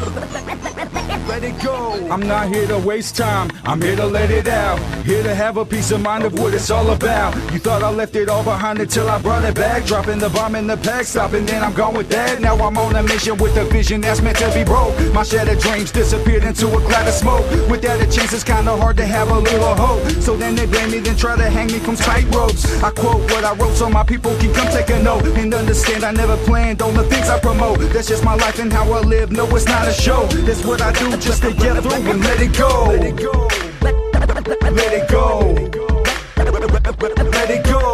Oh, Let it go. I'm not here to waste time, I'm here to let it out. Here to have a peace of mind of what it's all about. You thought I left it all behind until I brought it back. Dropping the bomb in the pack, stopping, then I'm gone with that. Now I'm on a mission with a vision that's meant to be broke. My shattered dreams disappeared into a cloud of smoke. Without a chance, it's kinda hard to have a little hope. So then they blame me, then try to hang me from tight ropes. I quote what I wrote so my people can come take a note and understand I never planned on the things I promote. That's just my life and how I live. No, it's not a show. That's what I do just to get through and let it go. Let it go. Let it go. Let it go.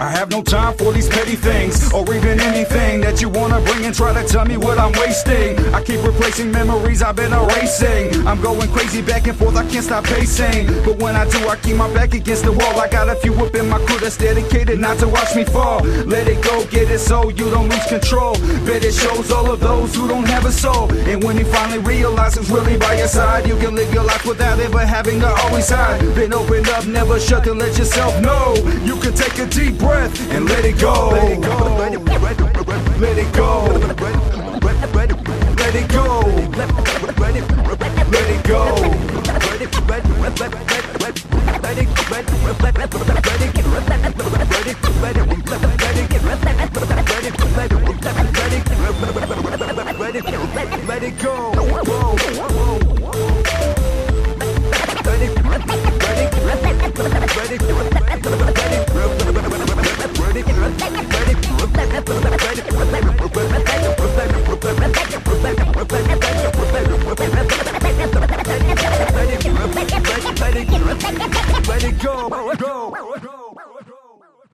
I have no time for these petty things or even anything that you wanna bring and try to tell me what I'm wasting. I keep replacing memories I've been erasing. I'm going crazy back and forth, I can't stop pacing. But when I do, I keep my back against the wall. I got a few up in my crew that's dedicated not to watch me fall. Let it go, get it so you don't lose control. Bet it shows all of those who don't have a soul. And when you finally realize it's really by your side, you can live your life without ever having to always hide. Been open up, never shut to let yourself know. You can take a deep breath and let it go. Let it go. Let it go. Let it go. Let it go. Let it go. Let it go. Whoa, whoa. Let it go. Go.